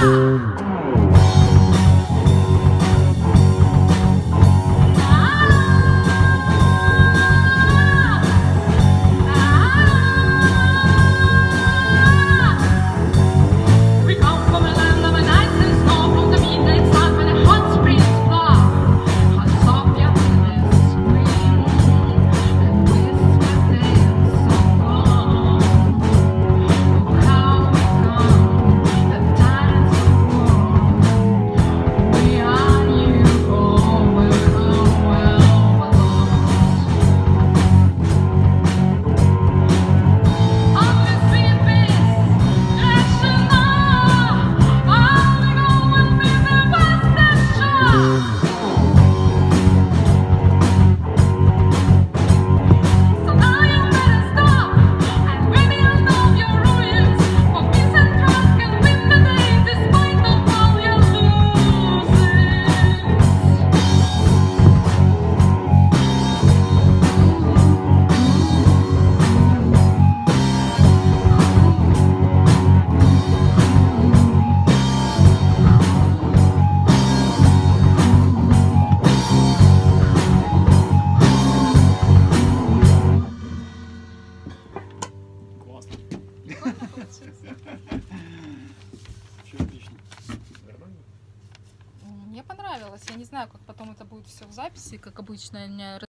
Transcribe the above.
boom. Мне понравилось. Я не знаю, как потом это будет все в записи, как обычно. У меня